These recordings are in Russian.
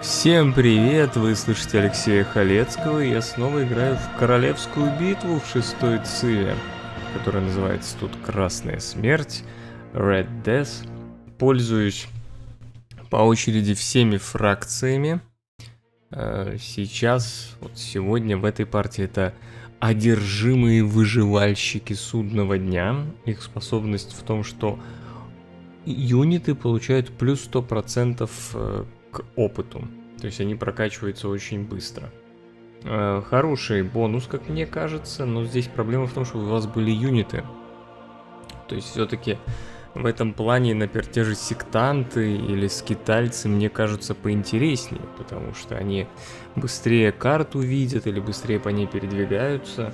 Всем привет! Вы слышите Алексея Халецкого, и я снова играю в Королевскую битву в шестой циве, которая называется тут Красная Смерть, Red Death. Пользуюсь по очереди всеми фракциями. Э, сейчас, вот сегодня в этой партии это одержимые выживальщики судного дня. Их способность в том, что юниты получают плюс 100% э, опыту. То есть они прокачиваются очень быстро. Э, хороший бонус, как мне кажется, но здесь проблема в том, что у вас были юниты. То есть все-таки в этом плане, например, те же сектанты или скитальцы мне кажутся поинтереснее, потому что они быстрее карту видят или быстрее по ней передвигаются.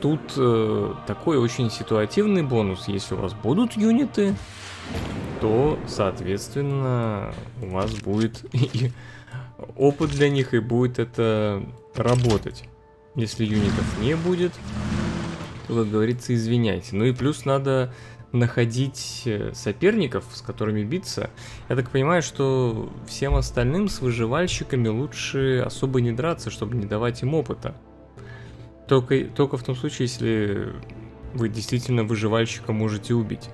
Тут э, такой очень ситуативный бонус, если у вас будут юниты, то, соответственно, у вас будет и опыт для них, и будет это работать. Если юнитов не будет, то, как говорится, извиняйте. Ну и плюс надо находить э, соперников, с которыми биться. Я так понимаю, что всем остальным с выживальщиками лучше особо не драться, чтобы не давать им опыта. Только, только в том случае, если вы действительно выживальщика можете убить.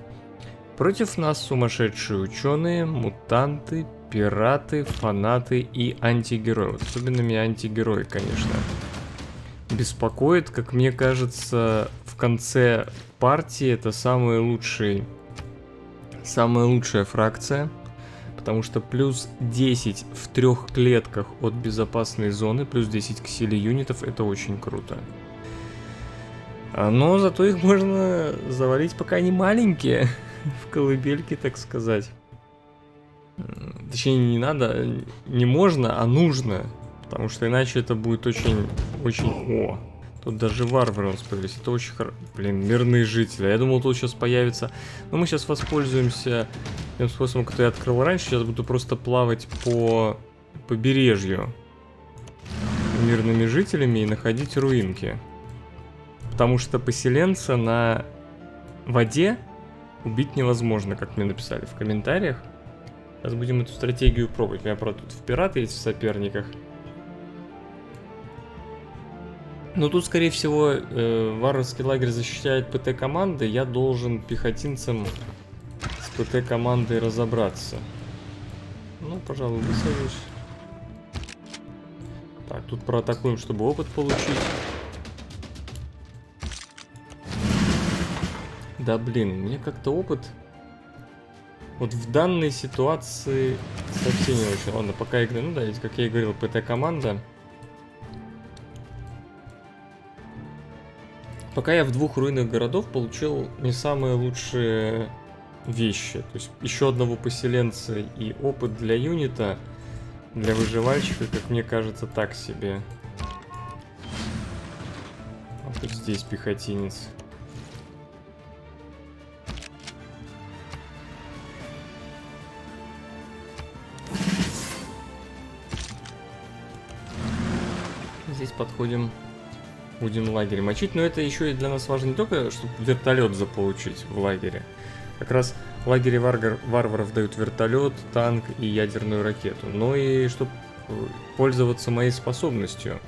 Против нас сумасшедшие ученые, мутанты, пираты, фанаты и антигерои. Вот особенно меня антигерои, конечно, беспокоит. Как мне кажется, в конце партии это самый лучший, самая лучшая фракция. Потому что плюс 10 в трех клетках от безопасной зоны, плюс 10 к силе юнитов, это очень круто. А, но зато их можно завалить, пока они маленькие в колыбельке, так сказать. Точнее, не надо, не можно, а нужно. Потому что иначе это будет очень, очень... О, тут даже варвары у нас появились. Это очень хорошо. Блин, мирные жители. Я думал, тут сейчас появится... Но мы сейчас воспользуемся тем способом, который я открыл раньше. Сейчас буду просто плавать по побережью мирными жителями и находить руинки. Потому что поселенца на воде убить невозможно, как мне написали в комментариях. Сейчас будем эту стратегию пробовать. У меня, правда, тут в пираты есть в соперниках. Но тут, скорее всего, э, варварский лагерь защищает ПТ-команды. Я должен пехотинцам с ПТ-командой разобраться. Ну, пожалуй, высажусь. Так, тут проатакуем, чтобы опыт получить. Да блин, мне как-то опыт вот в данной ситуации совсем не очень. Ладно, пока игры, ну да, ведь как я и говорил, ПТ-команда. Пока я в двух руинах городов получил не самые лучшие вещи. То есть еще одного поселенца и опыт для юнита, для выживальщика, как мне кажется, так себе. А вот здесь пехотинец. Подходим, будем лагерь мочить. Но это еще и для нас важно не только, чтобы вертолет заполучить в лагере. Как раз в лагере варгар, варваров дают вертолет, танк и ядерную ракету. Но и чтобы э, пользоваться моей способностью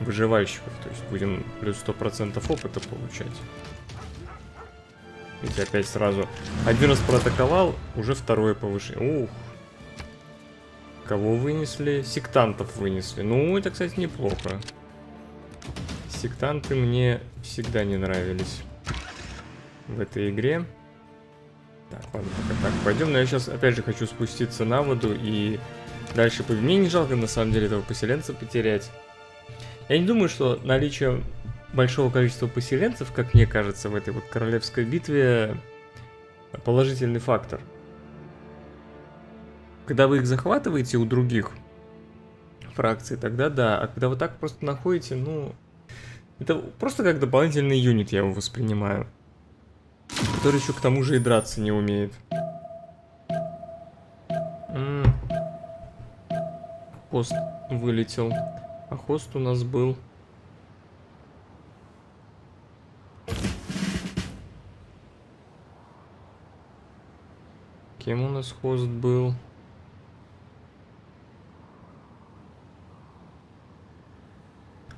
выживальщиков. То есть будем плюс 100% опыта получать. Видите, опять сразу один раз протаковал, уже второе повышение. Ух, Кого вынесли? Сектантов вынесли. Ну, это, кстати, неплохо. Сектанты мне всегда не нравились в этой игре. Так, ладно, так пойдем. Но я сейчас, опять же, хочу спуститься на воду и дальше... Мне не жалко, на самом деле, этого поселенца потерять. Я не думаю, что наличие большого количества поселенцев, как мне кажется, в этой вот королевской битве положительный фактор. Когда вы их захватываете у других фракций, тогда да. А когда вы так просто находите, ну... Это просто как дополнительный юнит я его воспринимаю. Который еще к тому же и драться не умеет. М -м. Хост вылетел. А хост у нас был... Кем у нас хост был?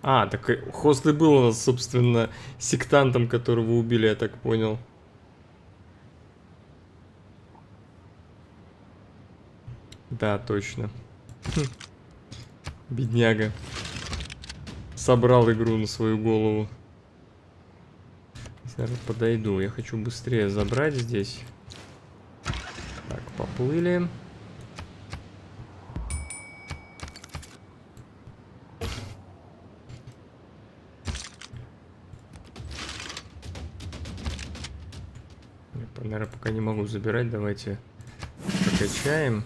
А, так хост и был у нас, собственно, сектантом, которого убили, я так понял. Да, точно. Бедняга. Собрал игру на свою голову. Наверное, подойду. Я хочу быстрее забрать здесь. Так, поплыли. Наверное, пока не могу забирать. Давайте прокачаем.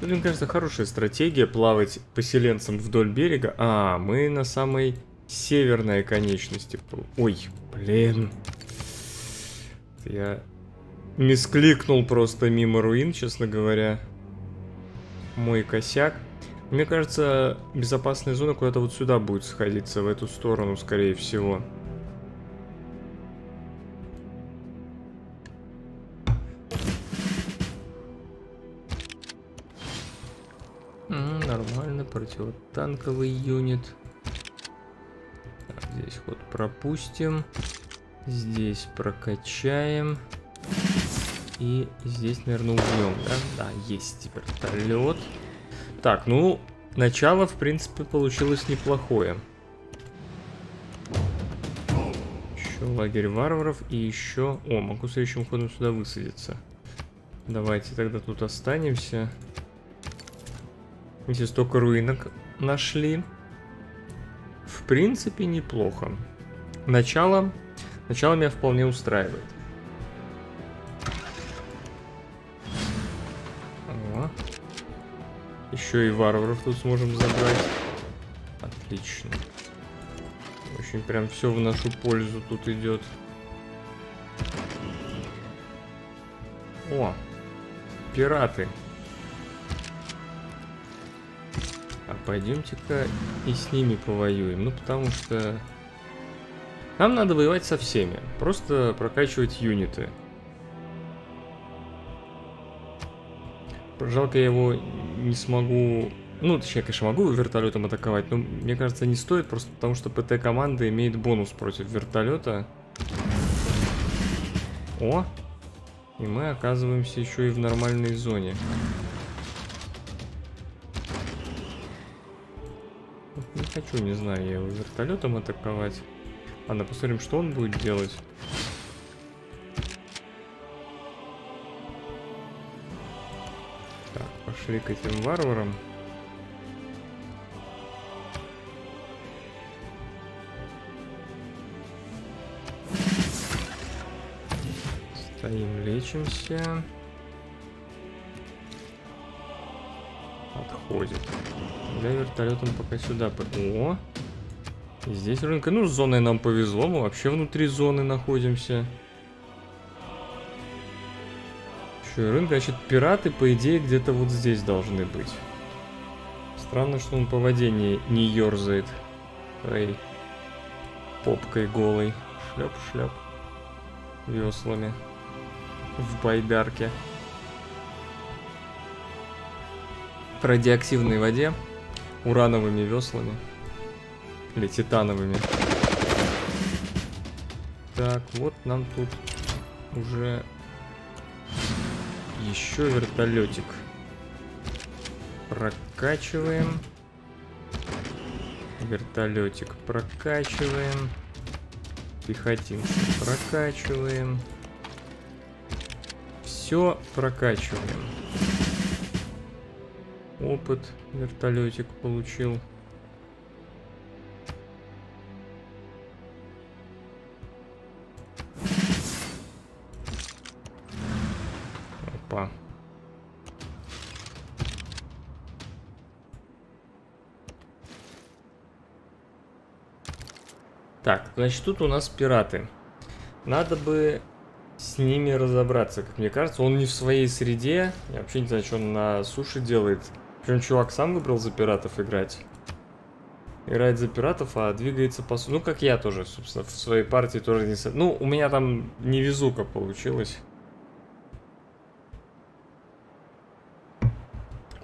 Блин, кажется, хорошая стратегия плавать поселенцам вдоль берега. А, мы на самой северной конечности. Ой, блин. Я мискликнул просто мимо руин, честно говоря. Мой косяк. Мне кажется, безопасная зона куда-то вот сюда будет сходиться, в эту сторону, скорее всего. Противотанковый юнит. Так, здесь ход пропустим. Здесь прокачаем. И здесь, наверное, убьем, да? Да, есть вертолет. Так, ну, начало, в принципе, получилось неплохое. Еще лагерь варваров и еще... О, могу следующим ходом сюда высадиться. Давайте тогда тут останемся. Здесь столько руинок нашли. В принципе, неплохо. Начало, начало меня вполне устраивает. О. Еще и варваров тут сможем забрать. Отлично. Очень прям все в нашу пользу тут идет. О, пираты. Пойдемте-ка и с ними повоюем. Ну, потому что... Нам надо воевать со всеми. Просто прокачивать юниты. Жалко, я его не смогу... Ну, точнее, конечно, могу вертолетом атаковать, но мне кажется, не стоит, просто потому что ПТ-команда имеет бонус против вертолета. О! И мы оказываемся еще и в нормальной зоне. Хочу, не знаю, я его вертолетом атаковать. Ладно, посмотрим, что он будет делать. Так, пошли к этим варварам. Стоим, лечимся. Отходит. Я вертолетом пока сюда... О! И здесь рынка. Ну, с зоной нам повезло. Мы вообще внутри зоны находимся. Еще рынка. Значит, пираты, по идее, где-то вот здесь должны быть. Странно, что он по воде не, не ерзает. Эй. Попкой голой. Шлеп-шлеп. Веслами. В байдарке. В радиоактивной воде урановыми веслами. Или титановыми. Так, вот нам тут уже еще вертолетик. Прокачиваем. Вертолетик прокачиваем. Пехотинцы прокачиваем. Все прокачиваем опыт вертолетик получил. Опа. Так, значит, тут у нас пираты. Надо бы с ними разобраться, как мне кажется. Он не в своей среде. Я вообще не знаю, что он на суше делает. Причем чувак сам выбрал за пиратов играть. Играет за пиратов, а двигается по... Ну, как я тоже, собственно, в своей партии тоже не... Ну, у меня там невезука получилось.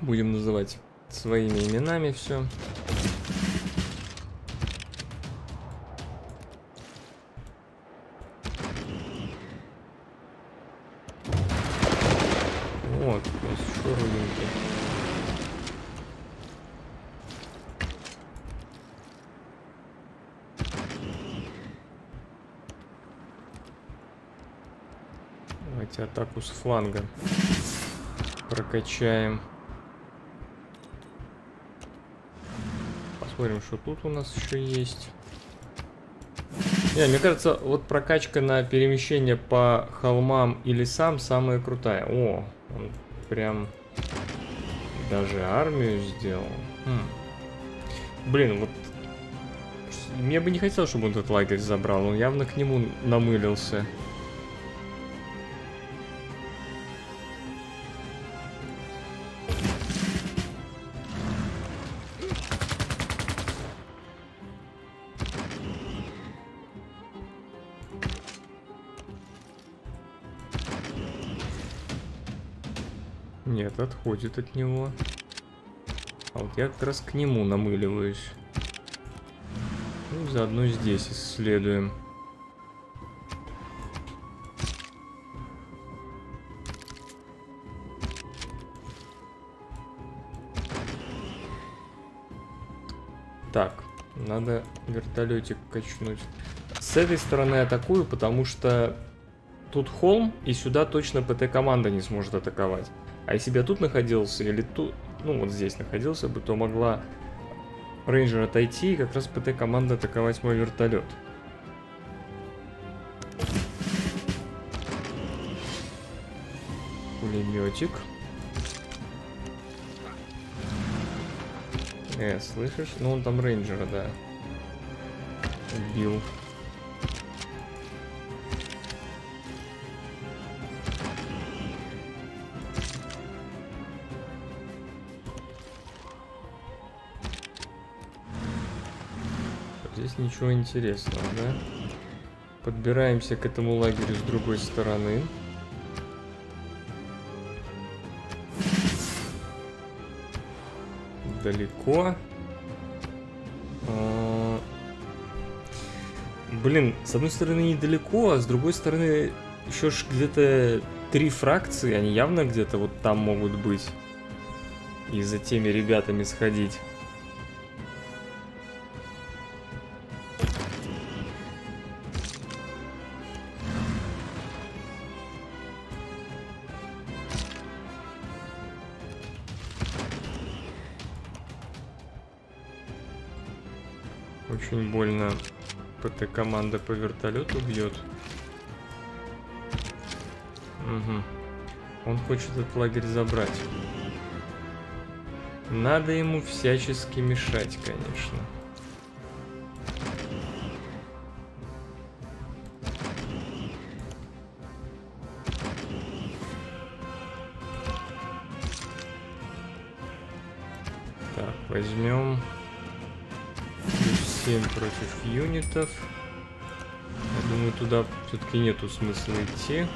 Будем называть. своими именами все. Вот, у нас еще рудинки. Давайте атаку с фланга прокачаем. Посмотрим, что тут у нас еще есть. Не, мне кажется, вот прокачка на перемещение по холмам и лесам самая крутая. О, он прям даже армию сделал. Хм. Блин, вот мне бы не хотелось, чтобы он этот лагерь забрал. Он явно к нему намылился. Отходит от него. А вот я как раз к нему намыливаюсь. Ну, заодно здесь исследуем. Так, надо вертолетик качнуть. С этой стороны атакую, потому что тут холм, и сюда точно ПТ-команда не сможет атаковать. А если бы я тут находился, или тут, ну вот здесь находился бы, то могла рейнджер отойти и как раз ПТ-команда атаковать мой вертолет. Пулеметик. Э, слышишь? Ну он там рейнджера, да. Убил. Ничего интересного, да? Подбираемся к этому лагерю с другой стороны. Далеко. А... Блин, с одной стороны недалеко, а с другой стороны еще ж где-то три фракции, они явно где-то вот там могут быть. И за теми ребятами сходить. ПТ-команда по вертолету бьет. Угу. Он хочет этот лагерь забрать. Надо ему всячески мешать, конечно. Так, возьмем 7 против юнитов. Туда все-таки нету смысла идти.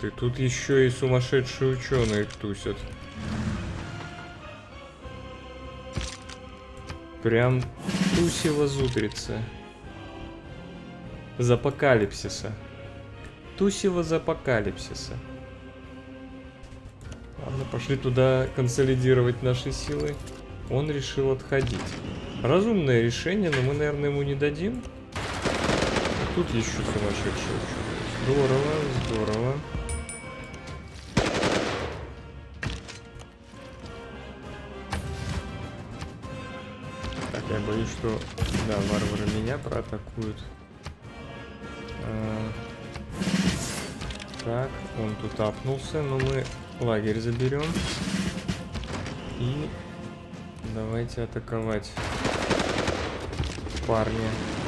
Ты, тут еще и сумасшедшие ученые тусят. Прям тусево зубрица. Запокалипсиса. Тусево запокалипсиса. Ладно, пошли туда консолидировать наши силы. Он решил отходить. Разумное решение, но мы, наверное, ему не дадим. Тут еще сумасшедший ученый. Здорово, здорово. Боюсь, что... Да, варвары меня проатакуют. А... Так, он тут апнулся, но мы лагерь заберем. И давайте атаковать. парни.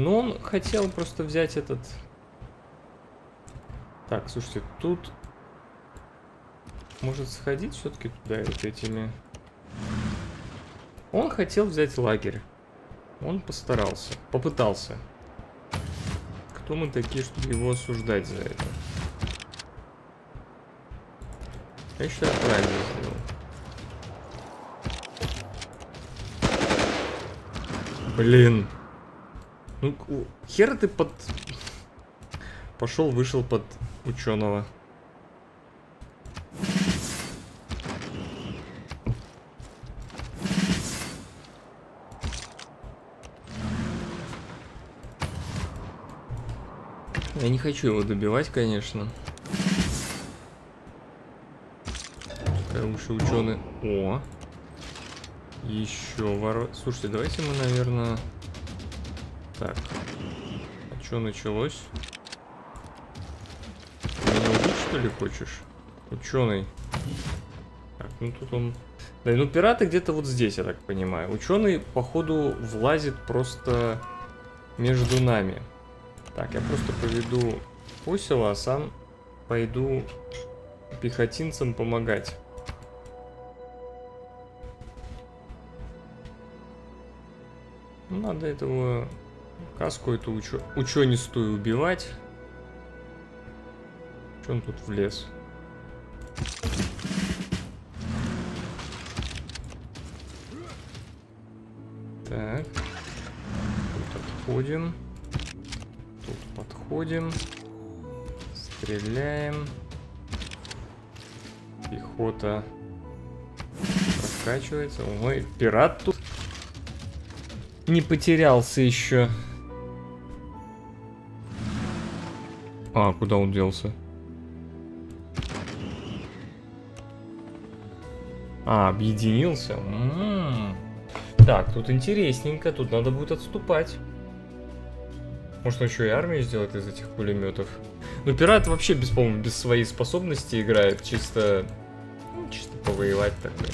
Ну, он хотел просто взять этот... Так, слушайте, тут... Может сходить все-таки туда вот этими... Он хотел взять лагерь. Он постарался. Попытался. Кто мы такие, чтобы его осуждать за это? Я считаю, правильно сделал. Блин. Ну, хер ты под... Пошел, вышел под ученого. Я не хочу его добивать, конечно. Лучше ученый. О! Еще ворот. Слушайте, давайте мы, наверное... Так. А что началось? Меня убить, что ли, хочешь? Ученый. Так, ну тут он... Да, ну пираты где-то вот здесь, я так понимаю. Ученый, походу, влазит просто между нами. Так, я просто поведу Посела, а сам пойду пехотинцам помогать. Ну, надо этого Каску эту учё... учёнистую убивать. Че он тут влез? Так. Тут отходим. Тут подходим. Стреляем. Пехота прокачивается. Ой, пират тут не потерялся еще. А, куда он делся? А, объединился? М -м -м. Так, тут интересненько, тут надо будет отступать. Может, еще и армию сделать из этих пулеметов? Ну, пират вообще без, по без своей способности играет, чисто... Ну, чисто повоевать такой.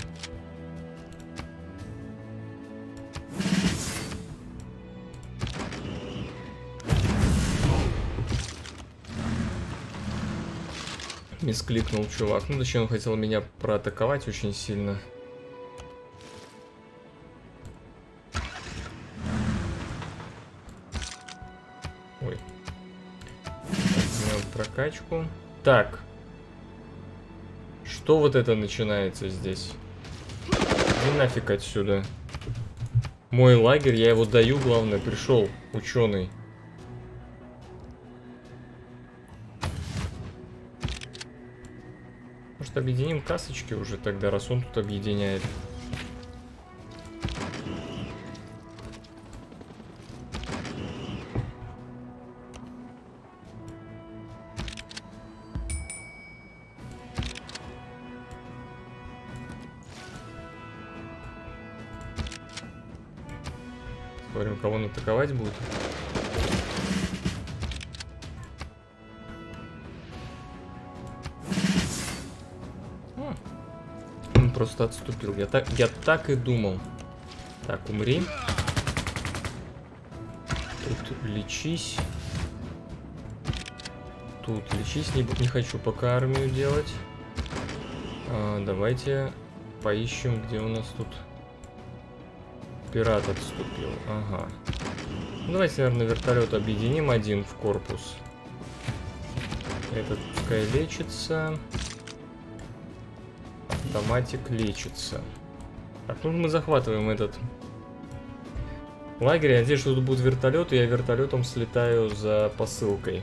Мискликнул чувак. Ну, зачем он хотел меня проатаковать очень сильно. Ой. Возьмем прокачку. Так. Что вот это начинается здесь? Иди нафиг отсюда. Мой лагерь, я его даю, главное, пришел ученый. Объединим касочки уже тогда, раз он тут объединяет. Смотрим, кого он атаковать будет. Просто отступил. Я так, я так и думал. Так, умри. Тут лечись. Тут лечись. Не, не хочу пока армию делать. А, давайте поищем, где у нас тут пират отступил. Ага. Ну, давайте, наверное, вертолет объединим один в корпус. Этот пускай лечится автоматик лечится. Так, ну мы захватываем этот лагерь. Я надеюсь, что тут будет вертолет, и я вертолетом слетаю за посылкой.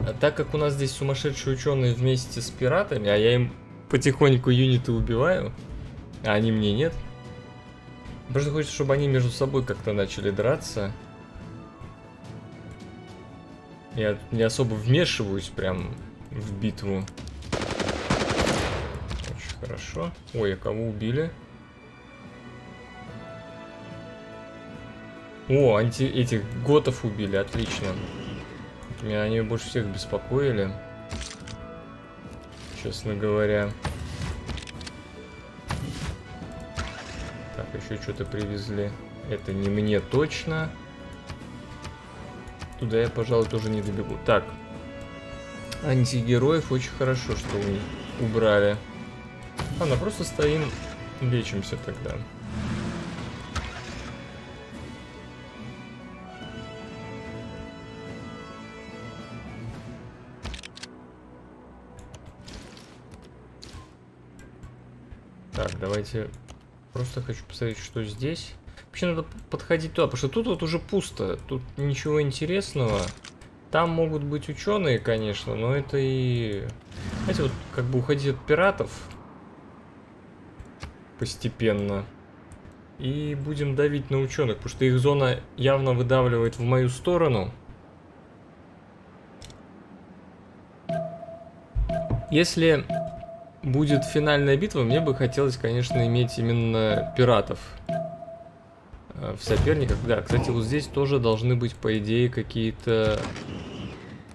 А так как у нас здесь сумасшедшие ученые вместе с пиратами, а я им потихоньку юниты убиваю, а они мне нет. Просто хочется, чтобы они между собой как-то начали драться. Я не особо вмешиваюсь прям в битву. Очень хорошо. Ой, а кого убили? О, анти этих готов убили, отлично. Меня они больше всех беспокоили. Честно говоря. Так, еще что-то привезли. Это не мне точно. Туда я, пожалуй, тоже не добегу. Так. Антигероев очень хорошо, что убрали. Ладно, просто стоим, лечимся тогда. Так, давайте... Просто хочу посмотреть, что здесь. Вообще надо подходить туда, потому что тут вот уже пусто. Тут ничего интересного. Там могут быть ученые, конечно, но это и... Знаете, вот как бы уходить от пиратов постепенно. И будем давить на ученых, потому что их зона явно выдавливает в мою сторону. Если будет финальная битва, мне бы хотелось, конечно, иметь именно пиратов э, в соперниках. Да, кстати, вот здесь тоже должны быть, по идее, какие-то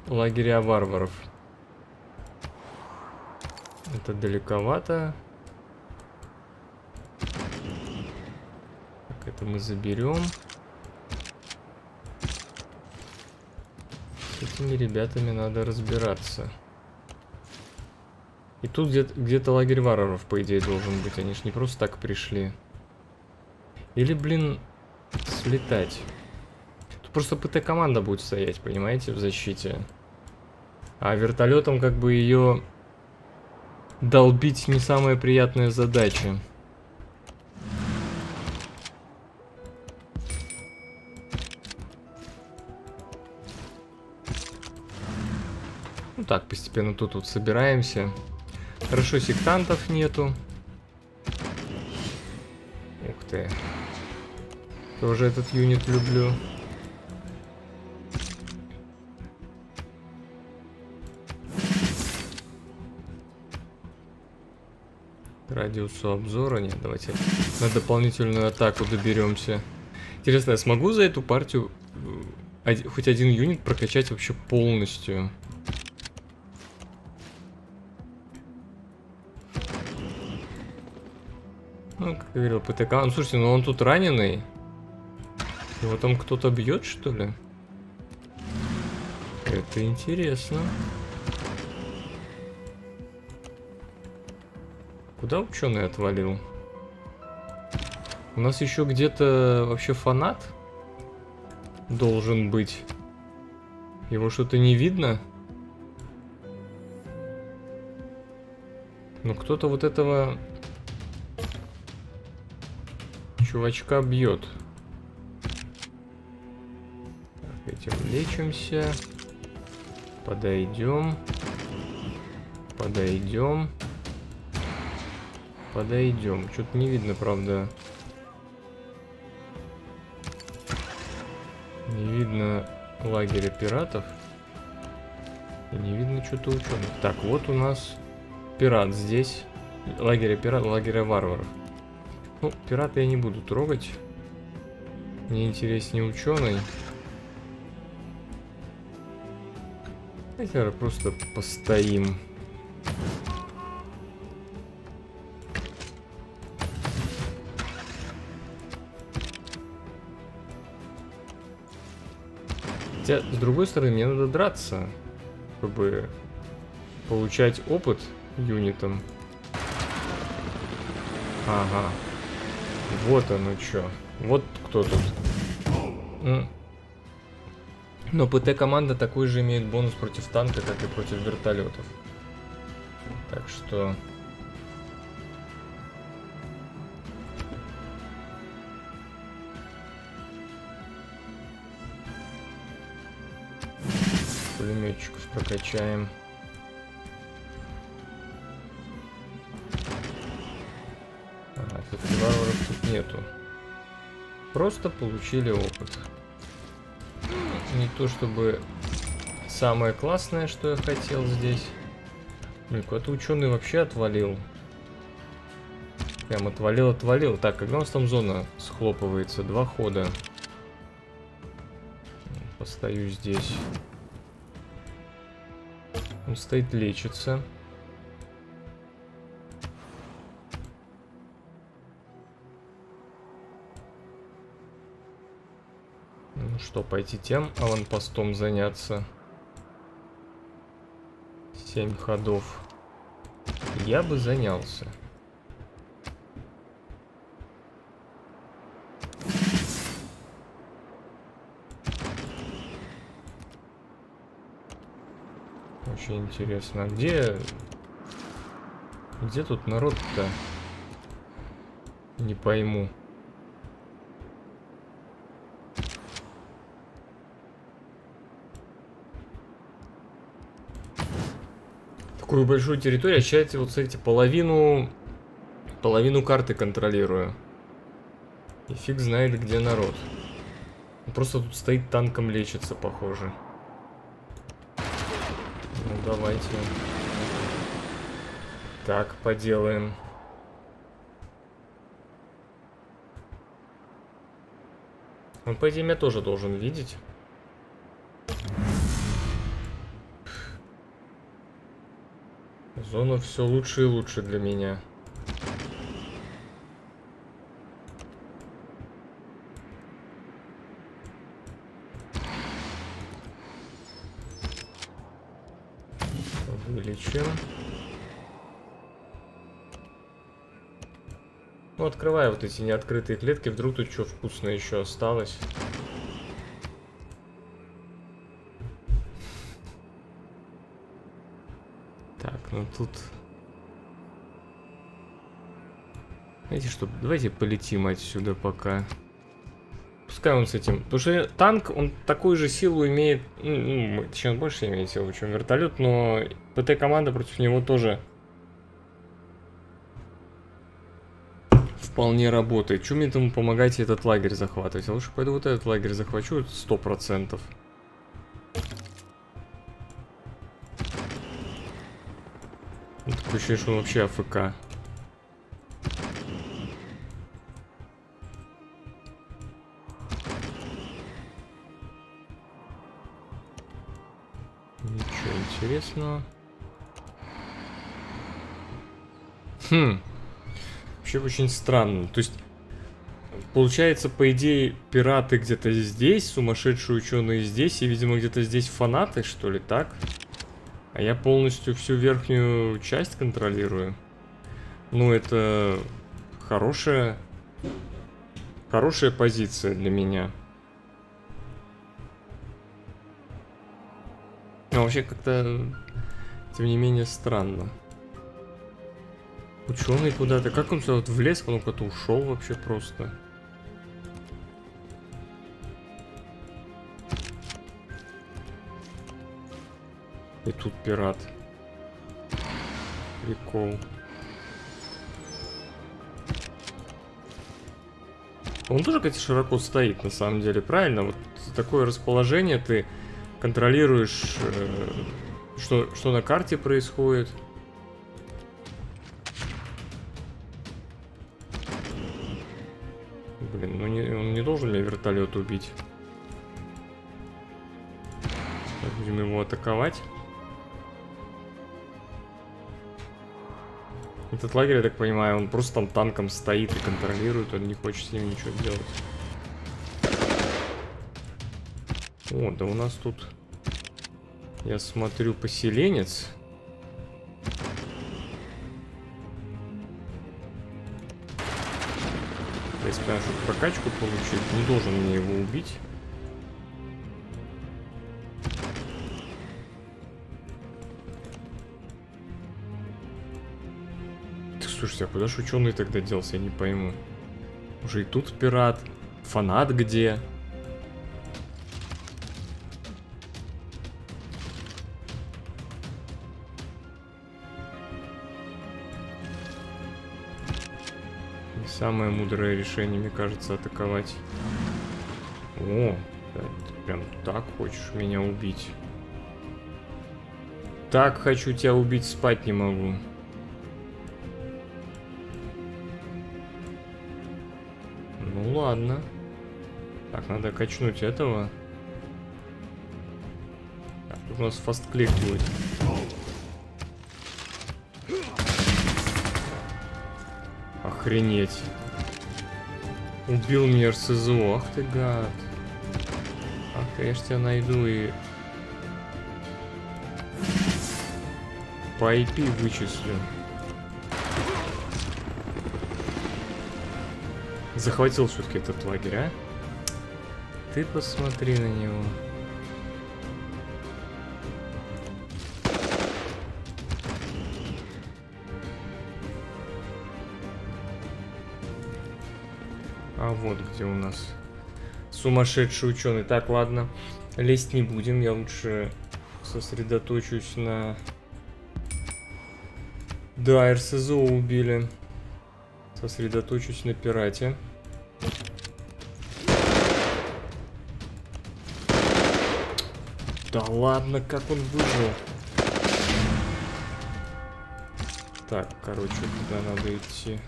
лагеря варваров. Это далековато. Так, это мы заберем. С этими ребятами надо разбираться. И тут где-то где, лагерь варваров, по идее, должен быть. Они ж не просто так пришли. Или, блин, слетать. Тут просто ПТ-команда будет стоять, понимаете, в защите. А вертолетом как бы ее долбить не самая приятная задача. Ну так, постепенно тут вот собираемся. Хорошо, сектантов нету. Ух ты. Тоже этот юнит люблю. Радиусу обзора нет. Давайте на дополнительную атаку доберемся. Интересно, я смогу за эту партию э, хоть один юнит прокачать вообще полностью? Ну, как я говорил, ПТК. Ну, слушайте, ну он тут раненый. Его там кто-то бьет, что ли? Это интересно. Куда ученый отвалил? У нас еще где-то вообще фанат должен быть. Его что-то не видно? Ну кто-то вот этого чувачка бьет. Так, этим лечимся. Подойдем. Подойдем. Подойдем. Что-то не видно, правда. Не видно лагеря пиратов. И не видно что-то ученых. Так, вот у нас пират здесь. Лагеря пират, лагеря варваров. Ну, пираты я не буду трогать. Мне интереснее ученый. Давайте просто постоим. Хотя, с другой стороны, мне надо драться, чтобы получать опыт юнитом. Ага. Вот оно что. Вот кто тут. Но ПТ-команда такой же имеет бонус против танка, как и против вертолетов. Так что... Пулеметчиков прокачаем. нету. Просто получили опыт. Не то чтобы самое классное, что я хотел здесь. Блин, куда-то ученый вообще отвалил. Прям отвалил, отвалил. Так, когда у нас там зона схлопывается? Два хода. Постою здесь. Стоит, лечится. Ну что, пойти тем аванпостом заняться? Семь ходов. Я бы занялся. Очень интересно. А где... Где тут народ-то? Не пойму. Такую большую территорию, ощущаете, вот смотрите, половину... Половину карты контролирую. И фиг знает, где народ. просто тут стоит танком лечится, похоже. Давайте. Так, поделаем. Он, по идее, меня тоже должен видеть. Зона все лучше и лучше для меня. Вылечим. Ну, открываю вот эти неоткрытые клетки, вдруг тут что вкусное еще осталось. Ну тут... Знаете что, давайте полетим отсюда пока. Пускай он с этим... Потому что танк, он такую же силу имеет... Ну, точнее, он больше имеет силу, чем вертолет, но ПТ-команда против него тоже вполне работает. Чем ему помогать этот лагерь захватывать? Я лучше пойду вот этот лагерь захвачу, сто процентов. Такое ощущение, что он вообще АФК. Интересного. Хм. Вообще очень странно. То есть, получается, по идее, пираты где-то здесь, сумасшедшие ученые здесь, и, видимо, где-то здесь фанаты, что ли? Так. А я полностью всю верхнюю часть контролирую. Ну, это хорошая... Хорошая позиция для меня. Но вообще как-то, тем не менее, странно. Ученый куда-то. Как он сюда вот влез, он куда-то ушел вообще просто. И тут пират. Прикол. Он тоже, кстати, широко стоит, на самом деле, правильно? Вот такое расположение ты контролируешь, э, что, что на карте происходит. Блин, ну не, он не должен меня вертолет убить. Будем его атаковать. Этот лагерь, я так понимаю, он просто там танком стоит и контролирует, он не хочет с ним ничего делать. О, да у нас тут, я смотрю, поселенец. Если я прокачку получить, не должен мне его убить. Слушайте, а куда же ученый тогда делся, я не пойму. Уже и тут пират. Фанат где? Самое мудрое решение, мне кажется, атаковать. О, ты прям так хочешь меня убить. Так хочу тебя убить, спать не могу. ладно. Так, надо качнуть этого. Тут у нас фастклик будет. Охренеть. Убил меня РСЗО. Ах ты гад. Ах, я ж тебя найду и... По IP вычислю. Захватил все-таки этот лагерь, а? Ты посмотри на него. Вот где у нас сумасшедший ученый. Так, ладно, лезть не будем. Я лучше сосредоточусь на... Да, РСЗО убили. Сосредоточусь на пирате. Да ладно, как он выжил. Так, короче, куда надо идти?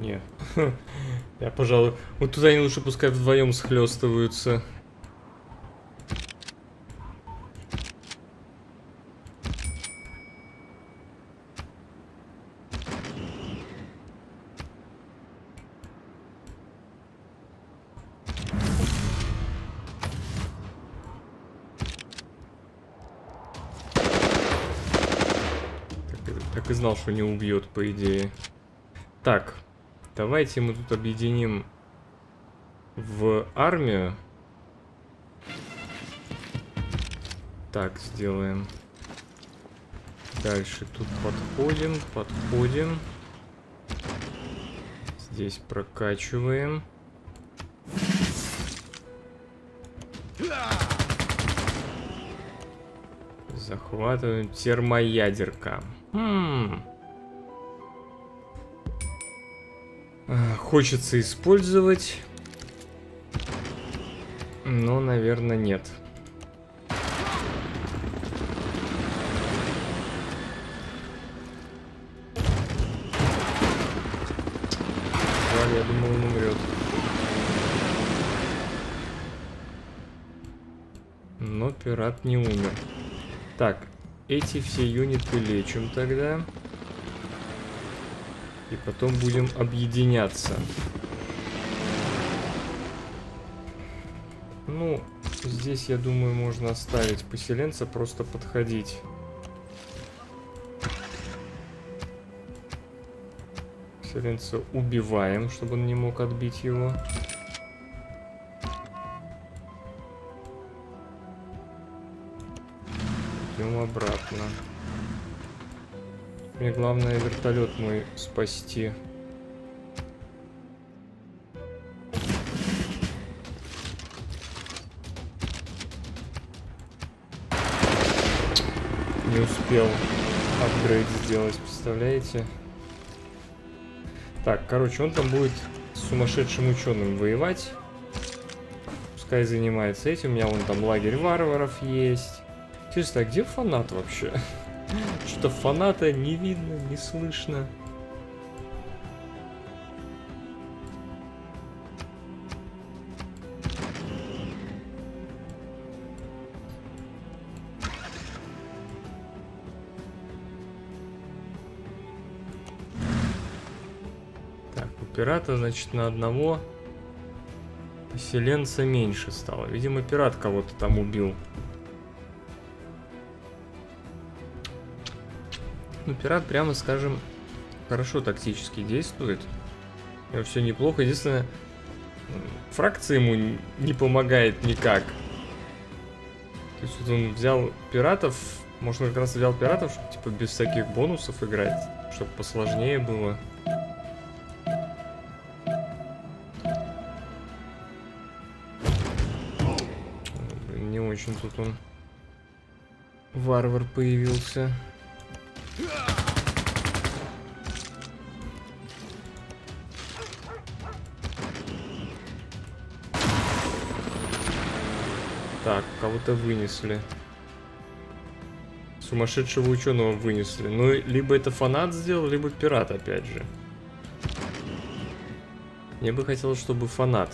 Не. Я, пожалуй... Вот туда они лучше пускай вдвоем схлестываются. Так и знал, что не убьет, по идее. Так, давайте мы тут объединим в армию. Так, сделаем. Дальше тут подходим, подходим. Здесь прокачиваем. Захватываем термоядерка. Хм. Хочется использовать. Но, наверное, нет. Жаль, я думал, умрет. Но пират не умер. Так, эти все юниты лечим тогда. И потом будем объединяться. Ну, здесь, я думаю, можно оставить поселенца, просто подходить. Поселенца убиваем, чтобы он не мог отбить его. Идем обратно. Мне главное вертолет мой спасти. Не успел апгрейд сделать, представляете? Так, короче, он там будет с сумасшедшим ученым воевать. Пускай занимается этим. У меня вон там лагерь варваров есть. Интересно, а где фанат вообще? Что-то фаната не видно, не слышно. Так, у пирата, значит, на одного поселенца меньше стало. Видимо, пират кого-то там убил. Ну, пират, прямо скажем, хорошо тактически действует. Все неплохо. Единственное, фракция ему не помогает никак. То есть вот он взял пиратов, может он как раз взял пиратов, чтобы типа без всяких бонусов играть, чтобы посложнее было. Не очень тут он варвар появился. Так, кого-то вынесли. Сумасшедшего ученого вынесли. Ну, либо это фанат сделал, либо пират, опять же. Мне бы хотелось, чтобы фанат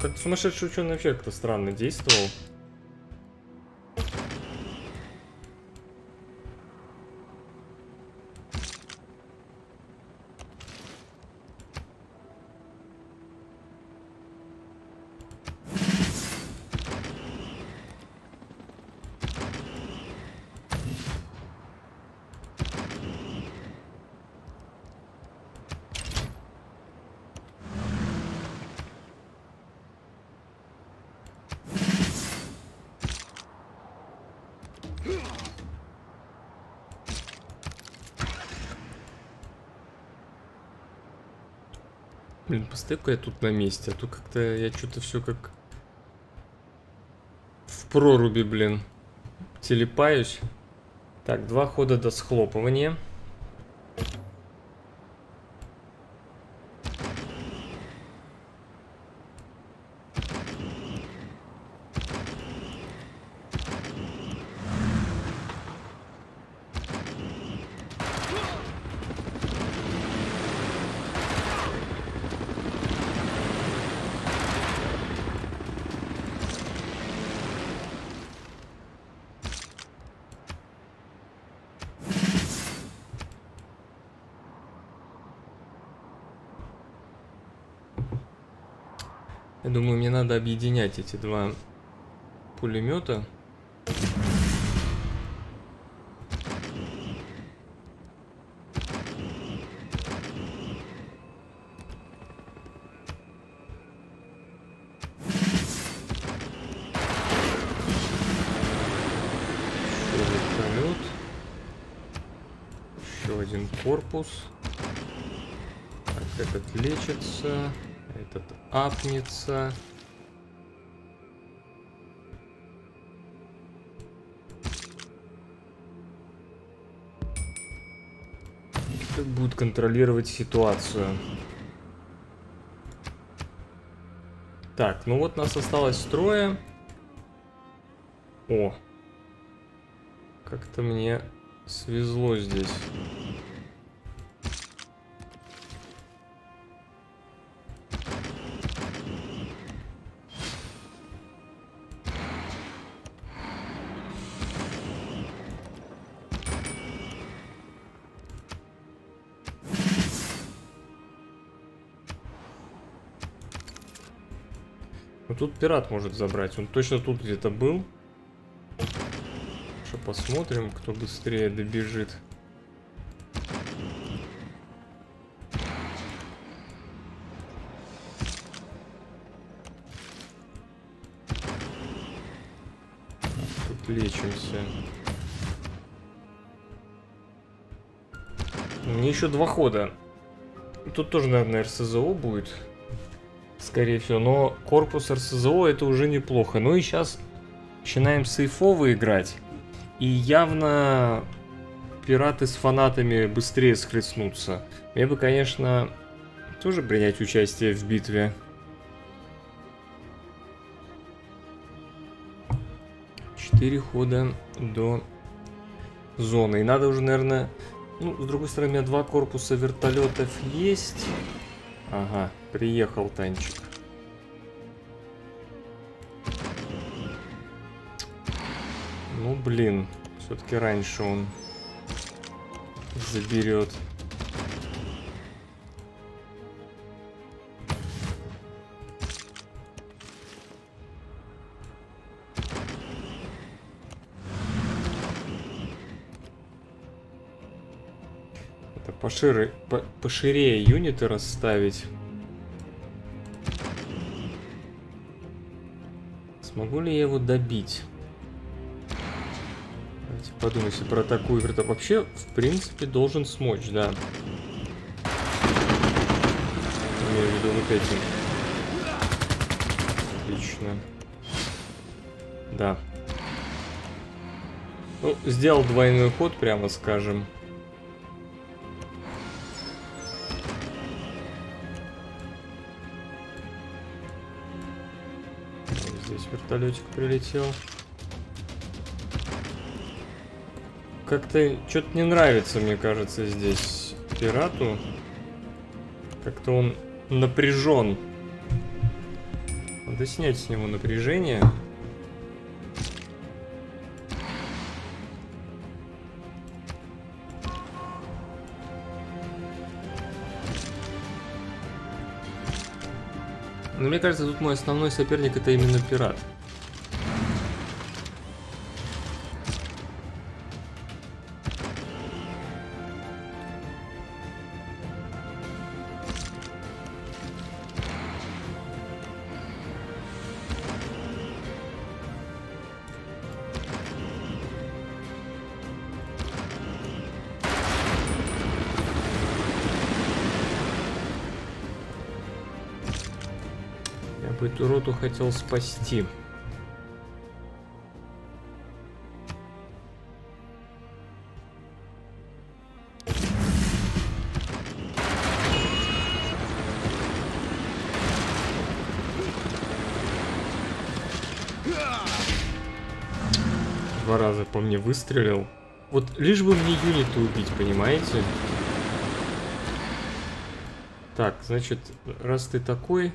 как сумасшедший ученый вообще как-то странно действовал. Постой-ка я тут на месте, а то как-то я что-то все как в проруби, блин, телепаюсь. Так, два хода до схлопывания. Я думаю, мне надо объединять эти два пулемета. Корпус. Так, этот лечится. Этот апнется. Контролировать ситуацию? Так, ну вот нас осталось трое. О. Как-то мне свезло здесь. Тут пират может забрать. Он точно тут где-то был. Что посмотрим, кто быстрее добежит. Тут лечимся. Мне еще два хода. Тут тоже, наверное, РСЗО будет скорее всего. Но корпус РСЗО это уже неплохо. Ну и сейчас начинаем сейфово играть. И явно пираты с фанатами быстрее схлестнутся. Мне бы, конечно, тоже принять участие в битве. Четыре хода до зоны. И надо уже, наверное... Ну, с другой стороны, у меня два корпуса вертолетов есть. Ага, приехал танчик. Ну, блин, все-таки раньше он заберет. Пошире, по, поширее юниты расставить. Смогу ли я его добить? Давайте подумаем, если про атакую вертолет. Вообще, в принципе, должен смочь, да. Имею в виду вот этим. Отлично. Да. Ну, сделал двойной ход, прямо скажем. Вертолетик прилетел. Как-то что-то не нравится, мне кажется, здесь пирату. Как-то он напряжен. Надо снять с него напряжение. Но мне кажется, тут мой основной соперник это именно пират. Роту хотел спасти. Два раза по мне выстрелил. Вот лишь бы мне юнита убить, понимаете? Так, значит, раз ты такой,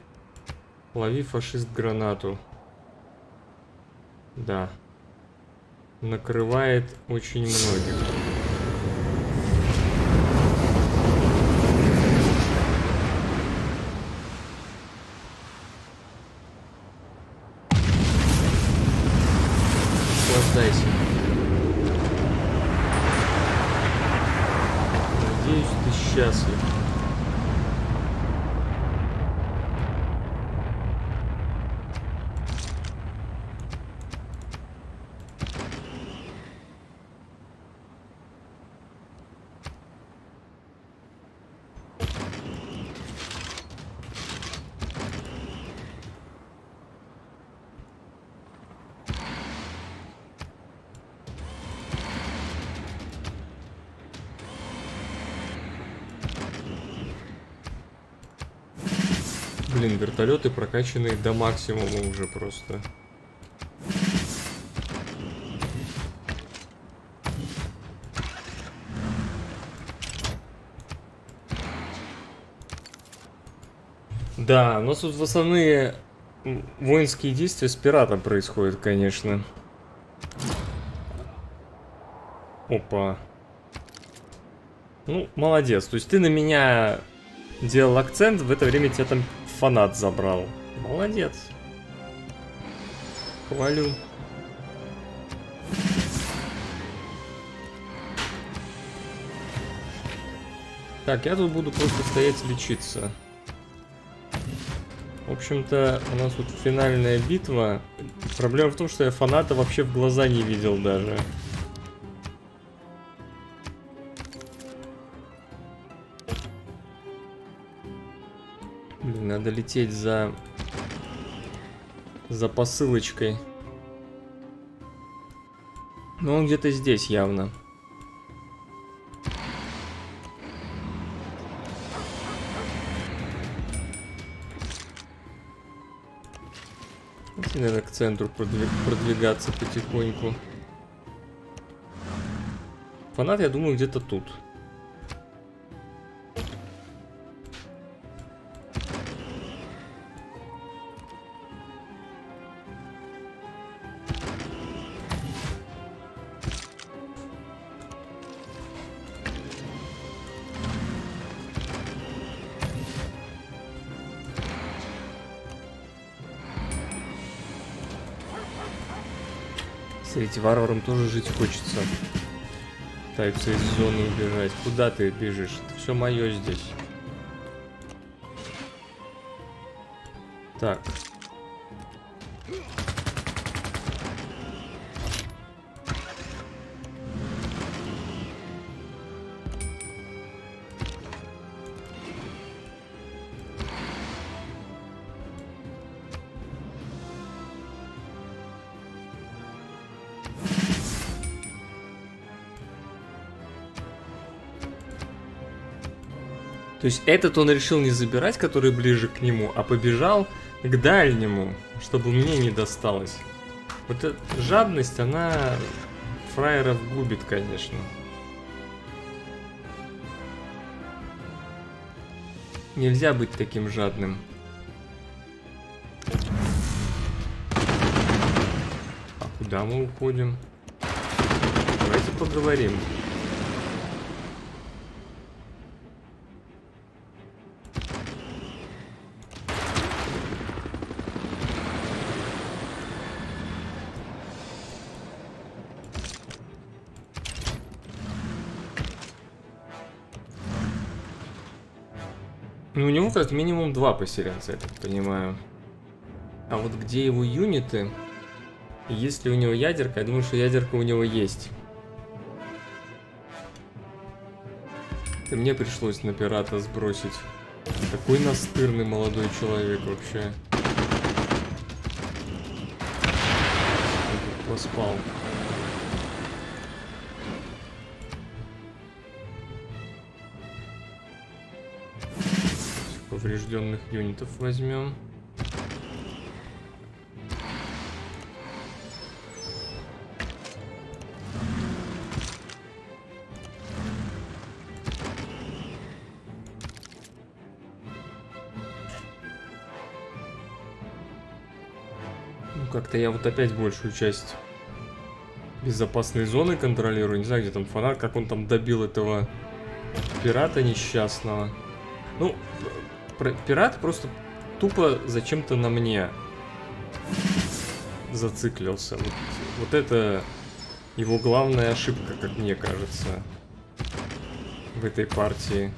Лови фашист гранату. Да. Накрывает очень многих. Наслаждайся. Надеюсь, ты счастлив. Блин, вертолеты прокачанные до максимума уже просто. Да, у нас тут основные воинские действия с пиратом происходят, конечно. Опа. Ну, молодец. То есть ты на меня делал акцент, в это время тебя там фанат забрал. Молодец. Хвалю. Так, я тут буду просто стоять лечиться. В общем-то, у нас тут финальная битва. Проблема в том, что я фаната вообще в глаза не видел даже. Надо лететь за... За посылочкой. Ну, он где-то здесь явно. Давайте, наверное, к центру продвиг продвигаться потихоньку. Фанат, я думаю, где-то тут. Смотрите, варварам тоже жить хочется. Пытаются из зоны убежать. Куда ты бежишь? Это все мое здесь. Так. То есть этот он решил не забирать, который ближе к нему, а побежал к дальнему, чтобы мне не досталось. Вот эта жадность, она фраеров губит, конечно. Нельзя быть таким жадным. А куда мы уходим? Давайте поговорим. Как минимум два поселенца, я так понимаю. А вот где его юниты? Есть ли у него ядерка? Я думаю, что ядерка у него есть. И мне пришлось на пирата сбросить. Такой настырный молодой человек вообще. Поспал. Поврежденных юнитов возьмем. Ну, как-то я вот опять большую часть безопасной зоны контролирую. Не знаю, где там фанат, как он там добил этого пирата несчастного. Ну, пират просто тупо зачем-то на мне зациклился. Вот, вот это его главная ошибка, как мне кажется, в этой партии.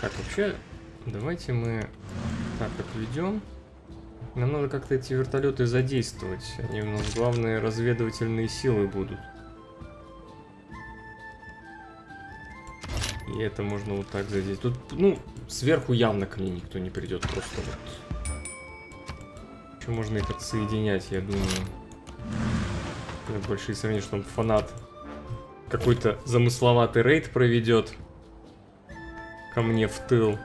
Так, вообще, давайте мы так отведем. Нам надо как-то эти вертолеты задействовать. Они у нас главные разведывательные силы будут. И это можно вот так задеть. Тут, ну, сверху явно ко мне никто не придет. Просто вот. Еще можно их отсоединять, я думаю. Большие сомнения, что он фанат какой-то замысловатый рейд проведет ко мне в тыл.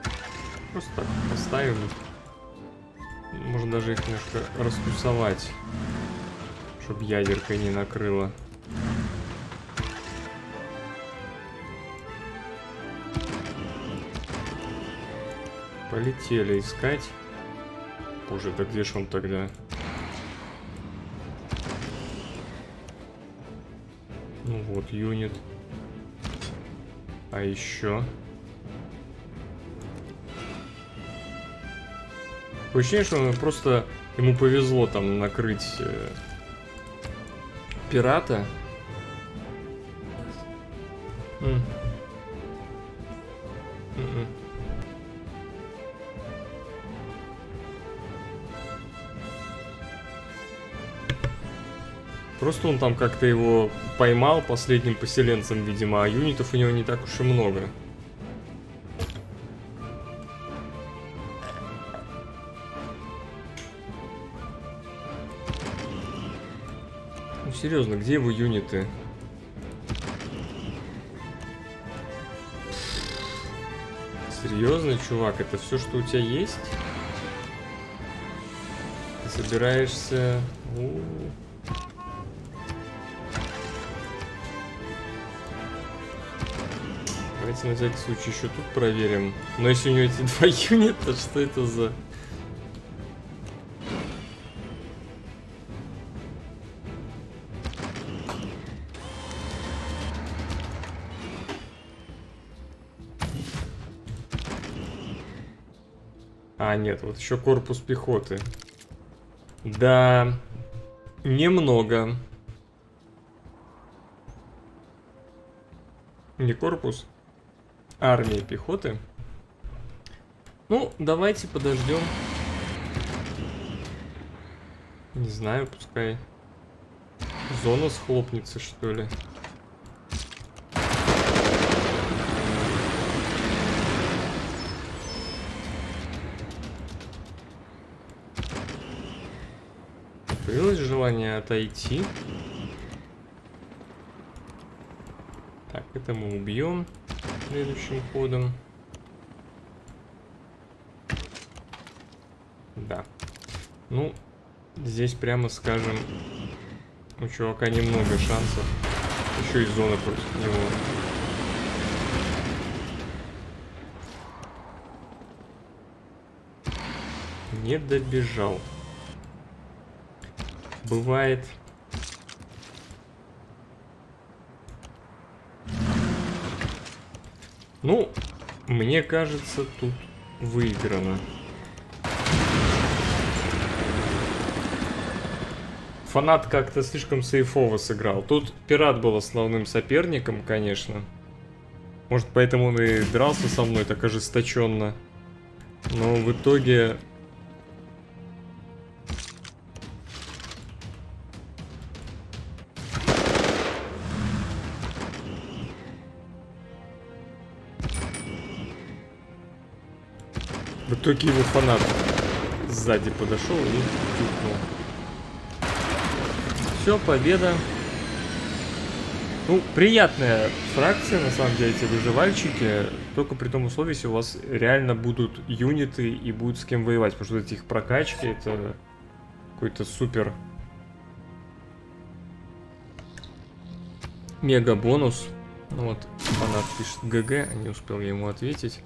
Просто так поставим. Можно даже их немножко раскусовать, чтобы ядеркой не накрыло. Полетели искать. Боже, да где ж он тогда? Ну вот, юнит. А еще... Ощущение, что он просто ему повезло там накрыть э, пирата. Просто он там как-то его поймал последним поселенцем, видимо, а юнитов у него не так уж и много. Ну серьезно, где его юниты? Серьезно, чувак, это все, что у тебя есть? Ты собираешься... У -у -у. Давайте на всякий случай еще тут проверим. Но если у него эти два юнита, что это за... А, нет, вот еще корпус пехоты. Да, немного. Не корпус, армии пехоты. Ну, давайте подождем. Не знаю, пускай зона схлопнется, что ли. Появилось желание отойти. Так, это мы убьем. Следующим ходом. Да. Ну, здесь прямо скажем, у чувака немного шансов. Еще и зона против него. Не добежал. Бывает. Ну, мне кажется, тут выиграно. Фанат как-то слишком сейфово сыграл. Тут пират был основным соперником, конечно. Может, поэтому он и дрался со мной так ожесточенно. Но в итоге В итоге его фанат сзади подошел и тюкнул. Все, победа. Ну, приятная фракция, на самом деле, эти выживальщики. Только при том условии, если у вас реально будут юниты и будет с кем воевать. Потому что эти их прокачки, это какой-то супер мега бонус. Ну вот, фанат пишет ГГ, не успел я ему ответить.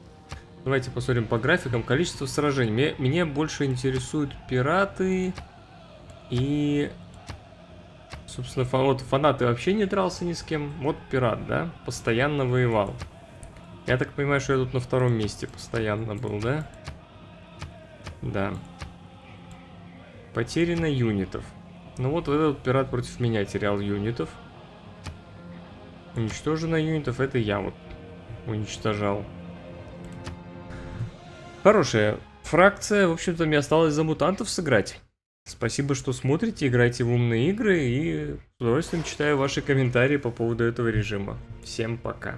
Давайте посмотрим по графикам. Количество сражений. Мне, меня больше интересуют пираты и... Собственно, фа вот фанаты вообще не дрался ни с кем. Вот пират, да? Постоянно воевал. Я так понимаю, что я тут на втором месте постоянно был, да? Да. Потеряно юнитов. Ну вот этот пират против меня терял юнитов. Уничтожено юнитов, это я вот уничтожал. Хорошая фракция. В общем-то, мне осталось за мутантов сыграть. Спасибо, что смотрите, играйте в умные игры и с удовольствием читаю ваши комментарии по поводу этого режима. Всем пока.